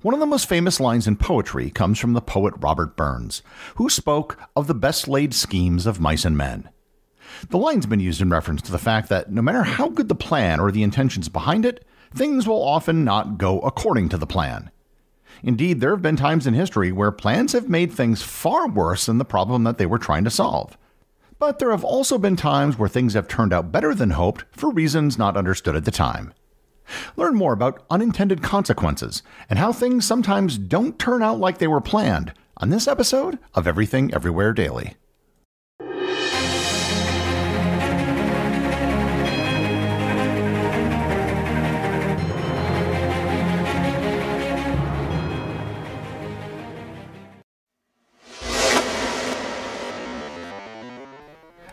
One of the most famous lines in poetry comes from the poet Robert Burns, who spoke of the best laid schemes of mice and men. The line's been used in reference to the fact that no matter how good the plan or the intentions behind it, things will often not go according to the plan. Indeed, there have been times in history where plans have made things far worse than the problem that they were trying to solve. But there have also been times where things have turned out better than hoped for reasons not understood at the time. Learn more about unintended consequences and how things sometimes don't turn out like they were planned on this episode of Everything Everywhere Daily.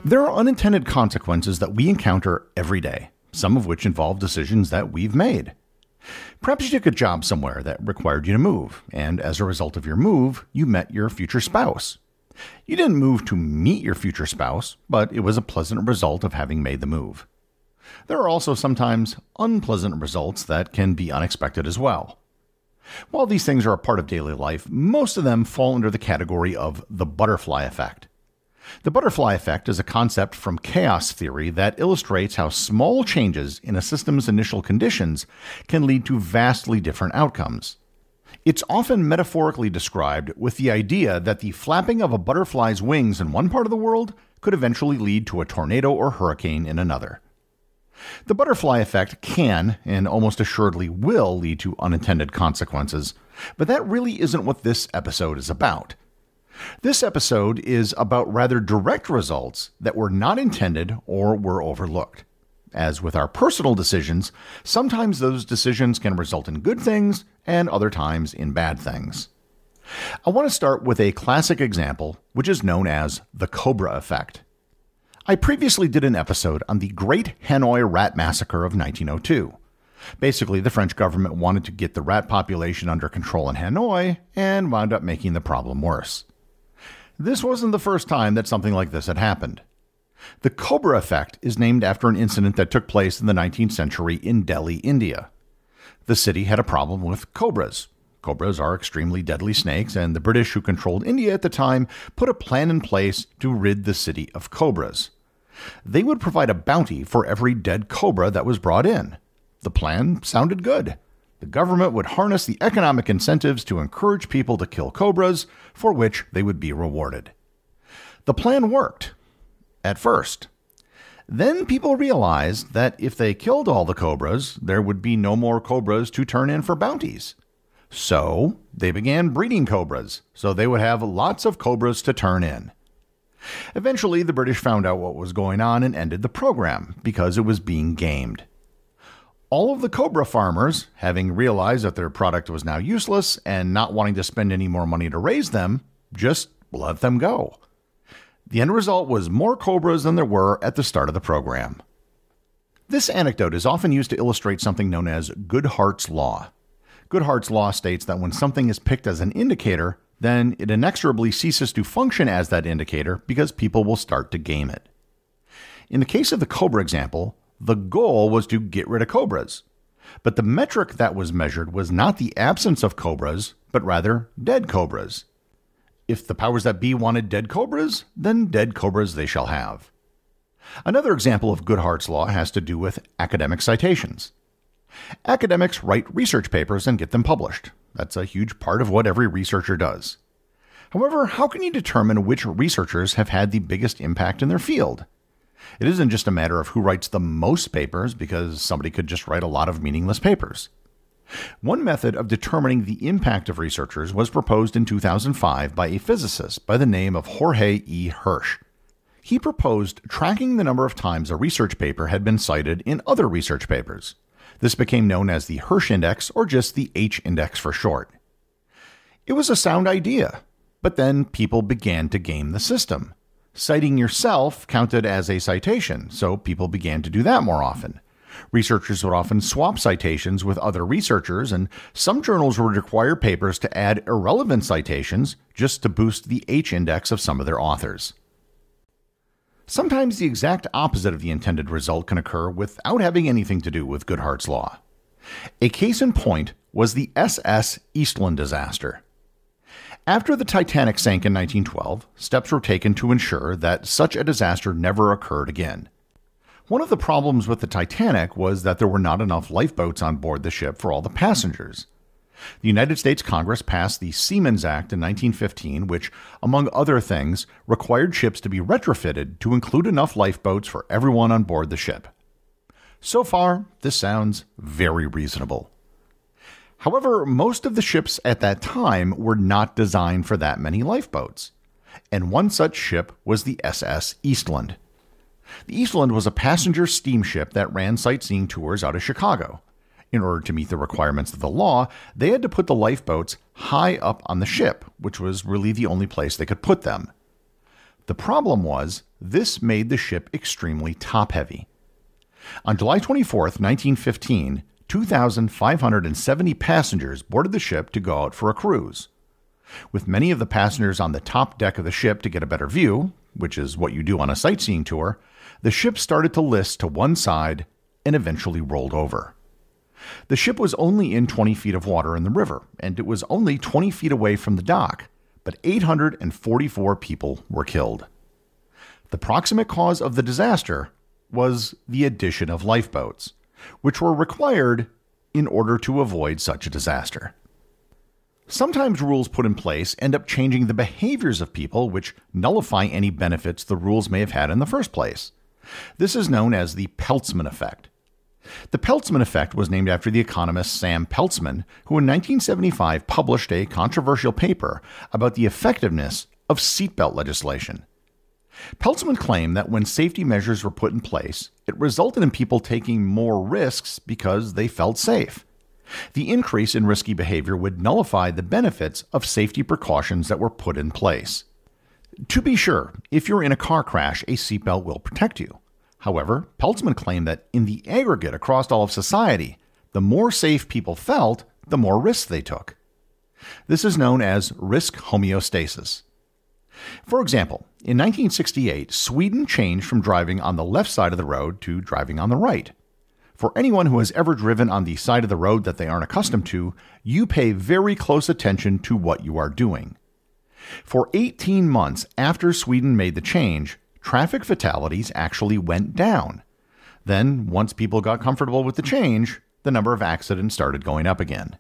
There are unintended consequences that we encounter every day, some of which involve decisions that we've made. Perhaps you took a job somewhere that required you to move, and as a result of your move, you met your future spouse. You didn't move to meet your future spouse, but it was a pleasant result of having made the move. There are also sometimes unpleasant results that can be unexpected as well. While these things are a part of daily life, most of them fall under the category of the butterfly effect. The butterfly effect is a concept from chaos theory that illustrates how small changes in a system's initial conditions can lead to vastly different outcomes. It's often metaphorically described with the idea that the flapping of a butterfly's wings in one part of the world could eventually lead to a tornado or hurricane in another. The butterfly effect can, and almost assuredly will, lead to unintended consequences, but that really isn't what this episode is about. This episode is about rather direct results that were not intended or were overlooked. As with our personal decisions, sometimes those decisions can result in good things and other times in bad things. I want to start with a classic example, which is known as the Cobra effect. I previously did an episode on the Great Hanoi Rat Massacre of 1902. Basically, the French government wanted to get the rat population under control in Hanoi and wound up making the problem worse. This wasn't the first time that something like this had happened. The Cobra effect is named after an incident that took place in the 19th century in Delhi, India. The city had a problem with cobras. Cobras are extremely deadly snakes, and the British who controlled India at the time put a plan in place to rid the city of cobras. They would provide a bounty for every dead cobra that was brought in. The plan sounded good. The government would harness the economic incentives to encourage people to kill cobras, for which they would be rewarded. The plan worked. At first. Then people realized that if they killed all the cobras, there would be no more cobras to turn in for bounties. So they began breeding cobras, so they would have lots of cobras to turn in. Eventually, the British found out what was going on and ended the program because it was being gamed. All of the Cobra farmers, having realized that their product was now useless and not wanting to spend any more money to raise them, just let them go. The end result was more Cobras than there were at the start of the program. This anecdote is often used to illustrate something known as Goodhart's Law. Goodhart's Law states that when something is picked as an indicator, then it inexorably ceases to function as that indicator because people will start to game it. In the case of the Cobra example, the goal was to get rid of cobras. But the metric that was measured was not the absence of cobras, but rather dead cobras. If the powers that be wanted dead cobras, then dead cobras they shall have. Another example of Goodhart's law has to do with academic citations. Academics write research papers and get them published. That's a huge part of what every researcher does. However, how can you determine which researchers have had the biggest impact in their field? It isn't just a matter of who writes the most papers, because somebody could just write a lot of meaningless papers. One method of determining the impact of researchers was proposed in 2005 by a physicist by the name of Jorge E. Hirsch. He proposed tracking the number of times a research paper had been cited in other research papers. This became known as the Hirsch Index, or just the H Index for short. It was a sound idea, but then people began to game the system. Citing yourself counted as a citation, so people began to do that more often. Researchers would often swap citations with other researchers, and some journals would require papers to add irrelevant citations just to boost the H index of some of their authors. Sometimes the exact opposite of the intended result can occur without having anything to do with Goodhart's law. A case in point was the SS Eastland disaster. After the Titanic sank in 1912, steps were taken to ensure that such a disaster never occurred again. One of the problems with the Titanic was that there were not enough lifeboats on board the ship for all the passengers. The United States Congress passed the Seamen's Act in 1915, which, among other things, required ships to be retrofitted to include enough lifeboats for everyone on board the ship. So far, this sounds very reasonable. However, most of the ships at that time were not designed for that many lifeboats, and one such ship was the SS Eastland. The Eastland was a passenger steamship that ran sightseeing tours out of Chicago. In order to meet the requirements of the law, they had to put the lifeboats high up on the ship, which was really the only place they could put them. The problem was, this made the ship extremely top heavy. On July 24, 1915, 2,570 passengers boarded the ship to go out for a cruise. With many of the passengers on the top deck of the ship to get a better view, which is what you do on a sightseeing tour, the ship started to list to one side and eventually rolled over. The ship was only in 20 feet of water in the river, and it was only 20 feet away from the dock, but 844 people were killed. The proximate cause of the disaster was the addition of lifeboats, which were required in order to avoid such a disaster. Sometimes rules put in place end up changing the behaviors of people, which nullify any benefits the rules may have had in the first place. This is known as the Peltzman effect. The Peltzman effect was named after the economist Sam Peltzman, who in 1975 published a controversial paper about the effectiveness of seatbelt legislation. Peltzman claimed that when safety measures were put in place, it resulted in people taking more risks because they felt safe. The increase in risky behavior would nullify the benefits of safety precautions that were put in place. To be sure, if you're in a car crash, a seatbelt will protect you. However, Peltzman claimed that in the aggregate across all of society, the more safe people felt, the more risks they took. This is known as risk homeostasis. For example, in 1968, Sweden changed from driving on the left side of the road to driving on the right. For anyone who has ever driven on the side of the road that they aren't accustomed to, you pay very close attention to what you are doing. For 18 months after Sweden made the change, traffic fatalities actually went down. Then, once people got comfortable with the change, the number of accidents started going up again.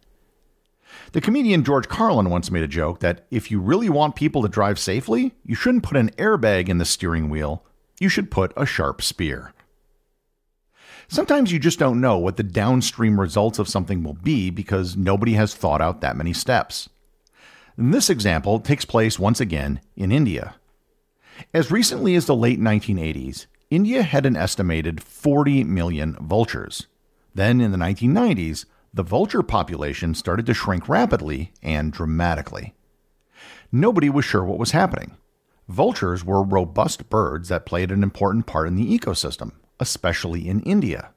The comedian George Carlin once made a joke that if you really want people to drive safely, you shouldn't put an airbag in the steering wheel, you should put a sharp spear. Sometimes you just don't know what the downstream results of something will be because nobody has thought out that many steps. And this example takes place once again in India. As recently as the late 1980s, India had an estimated 40 million vultures. Then in the 1990s, the vulture population started to shrink rapidly and dramatically. Nobody was sure what was happening. Vultures were robust birds that played an important part in the ecosystem, especially in India.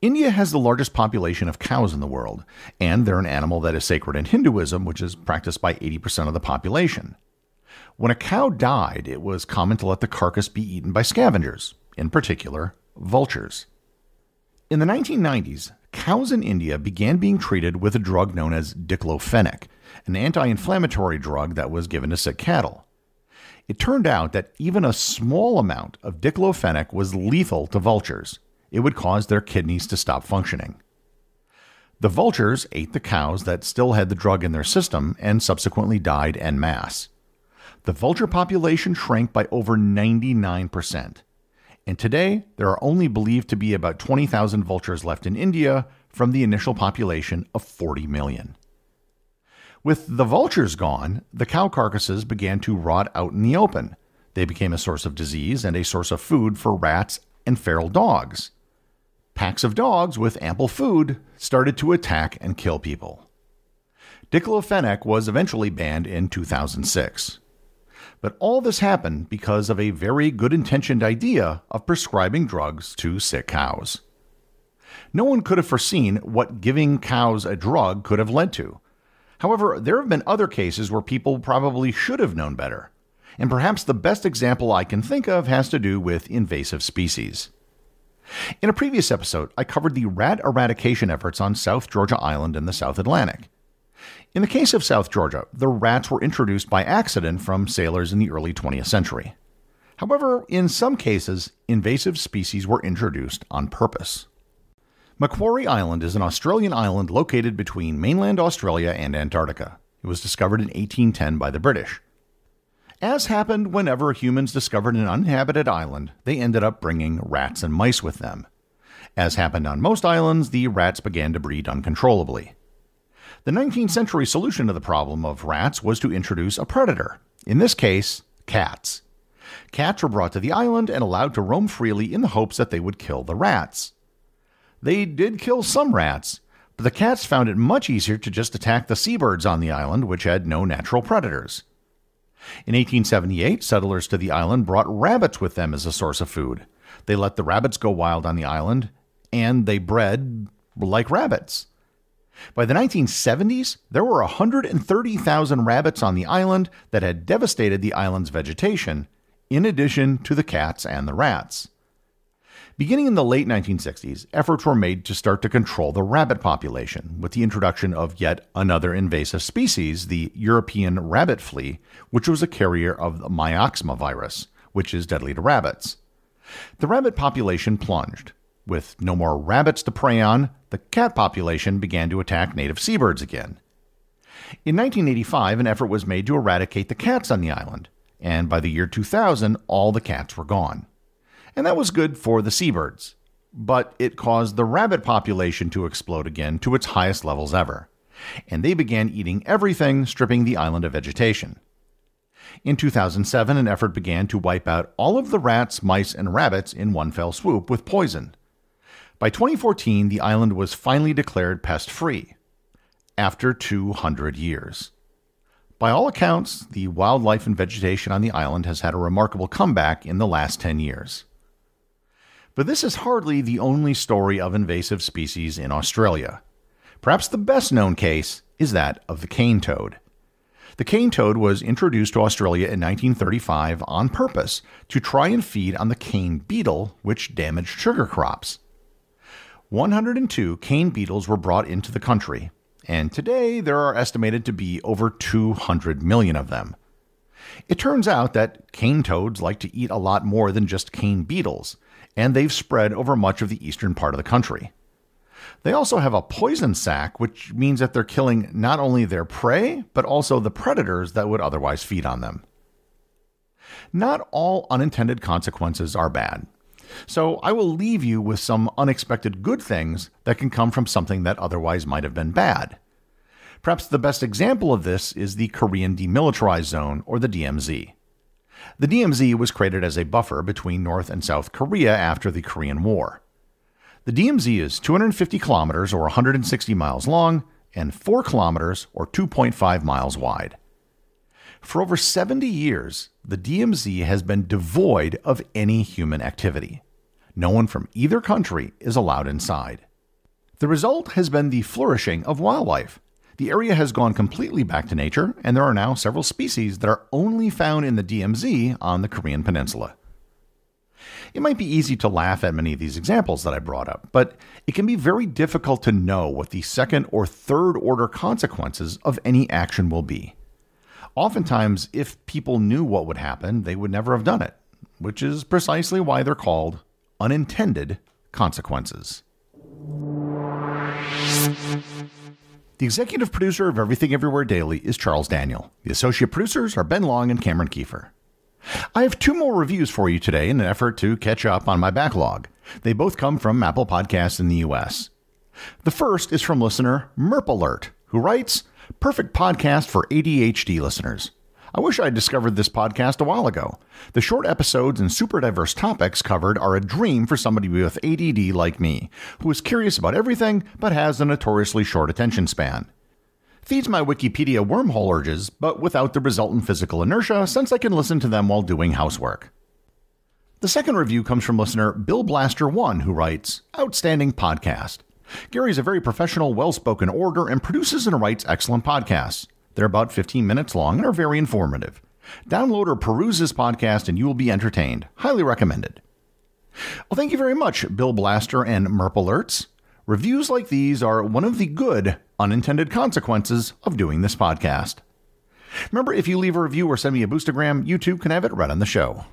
India has the largest population of cows in the world, and they're an animal that is sacred in Hinduism, which is practiced by 80% of the population. When a cow died, it was common to let the carcass be eaten by scavengers, in particular, vultures. In the 1990s, cows in India began being treated with a drug known as diclofenac, an anti inflammatory drug that was given to sick cattle. It turned out that even a small amount of diclofenac was lethal to vultures. It would cause their kidneys to stop functioning. The vultures ate the cows that still had the drug in their system and subsequently died en masse. The vulture population shrank by over 99% and today there are only believed to be about 20,000 vultures left in India from the initial population of 40 million. With the vultures gone, the cow carcasses began to rot out in the open. They became a source of disease and a source of food for rats and feral dogs. Packs of dogs with ample food started to attack and kill people. Diclofenac was eventually banned in 2006. But all this happened because of a very good intentioned idea of prescribing drugs to sick cows. No one could have foreseen what giving cows a drug could have led to. However, there have been other cases where people probably should have known better. And perhaps the best example I can think of has to do with invasive species. In a previous episode, I covered the rat eradication efforts on South Georgia Island in the South Atlantic. In the case of South Georgia, the rats were introduced by accident from sailors in the early 20th century. However, in some cases, invasive species were introduced on purpose. Macquarie Island is an Australian island located between mainland Australia and Antarctica. It was discovered in 1810 by the British. As happened whenever humans discovered an uninhabited island, they ended up bringing rats and mice with them. As happened on most islands, the rats began to breed uncontrollably. The 19th century solution to the problem of rats was to introduce a predator, in this case, cats. Cats were brought to the island and allowed to roam freely in the hopes that they would kill the rats. They did kill some rats, but the cats found it much easier to just attack the seabirds on the island, which had no natural predators. In 1878, settlers to the island brought rabbits with them as a source of food. They let the rabbits go wild on the island, and they bred like rabbits. By the 1970s, there were 130,000 rabbits on the island that had devastated the island's vegetation, in addition to the cats and the rats. Beginning in the late 1960s, efforts were made to start to control the rabbit population with the introduction of yet another invasive species, the European rabbit flea, which was a carrier of the myxoma virus, which is deadly to rabbits. The rabbit population plunged, with no more rabbits to prey on, the cat population began to attack native seabirds again. In 1985, an effort was made to eradicate the cats on the island, and by the year 2000, all the cats were gone. And that was good for the seabirds, but it caused the rabbit population to explode again to its highest levels ever, and they began eating everything, stripping the island of vegetation. In 2007, an effort began to wipe out all of the rats, mice, and rabbits in one fell swoop with poison. By 2014, the island was finally declared pest free after 200 years. By all accounts, the wildlife and vegetation on the island has had a remarkable comeback in the last 10 years. But this is hardly the only story of invasive species in Australia. Perhaps the best known case is that of the cane toad. The cane toad was introduced to Australia in 1935 on purpose to try and feed on the cane beetle, which damaged sugar crops. 102 cane beetles were brought into the country, and today there are estimated to be over 200 million of them. It turns out that cane toads like to eat a lot more than just cane beetles, and they've spread over much of the eastern part of the country. They also have a poison sac, which means that they're killing not only their prey, but also the predators that would otherwise feed on them. Not all unintended consequences are bad. So I will leave you with some unexpected good things that can come from something that otherwise might have been bad. Perhaps the best example of this is the Korean Demilitarized Zone, or the DMZ. The DMZ was created as a buffer between North and South Korea after the Korean War. The DMZ is 250 kilometers or 160 miles long and 4 kilometers or 2.5 miles wide. For over 70 years, the DMZ has been devoid of any human activity. No one from either country is allowed inside. The result has been the flourishing of wildlife. The area has gone completely back to nature, and there are now several species that are only found in the DMZ on the Korean Peninsula. It might be easy to laugh at many of these examples that I brought up, but it can be very difficult to know what the second or third order consequences of any action will be. Oftentimes, if people knew what would happen, they would never have done it, which is precisely why they're called unintended consequences. The executive producer of Everything Everywhere Daily is Charles Daniel. The associate producers are Ben Long and Cameron Kieffer. I have two more reviews for you today in an effort to catch up on my backlog. They both come from Apple Podcasts in the US. The first is from listener Merp Alert, who writes, Perfect podcast for ADHD listeners. I wish I had discovered this podcast a while ago. The short episodes and super diverse topics covered are a dream for somebody with ADD like me, who is curious about everything but has a notoriously short attention span. Feeds my Wikipedia wormhole urges, but without the resultant physical inertia since I can listen to them while doing housework. The second review comes from listener Bill Blaster1, who writes Outstanding podcast. Gary is a very professional, well spoken orator and produces and writes excellent podcasts. They're about 15 minutes long and are very informative. Download or peruse this podcast and you will be entertained. Highly recommended. Well, thank you very much, Bill Blaster and Merp Alerts. Reviews like these are one of the good unintended consequences of doing this podcast. Remember, if you leave a review or send me a boostagram, YouTube can have it right on the show.